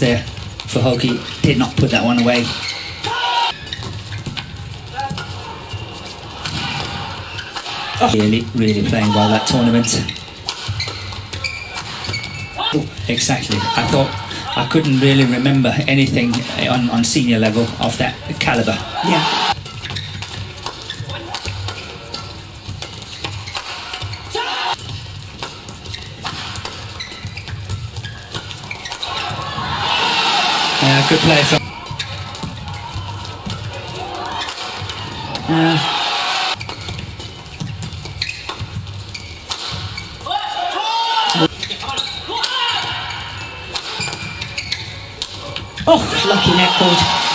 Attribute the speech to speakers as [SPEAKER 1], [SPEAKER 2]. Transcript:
[SPEAKER 1] there for Hoki. Did not put that one away. Really, really playing well that tournament. Oh, exactly. I thought I couldn't really remember anything on, on senior level of that caliber.
[SPEAKER 2] Yeah.
[SPEAKER 1] Yeah, good play from. Uh,
[SPEAKER 2] Oh, lucky net cord.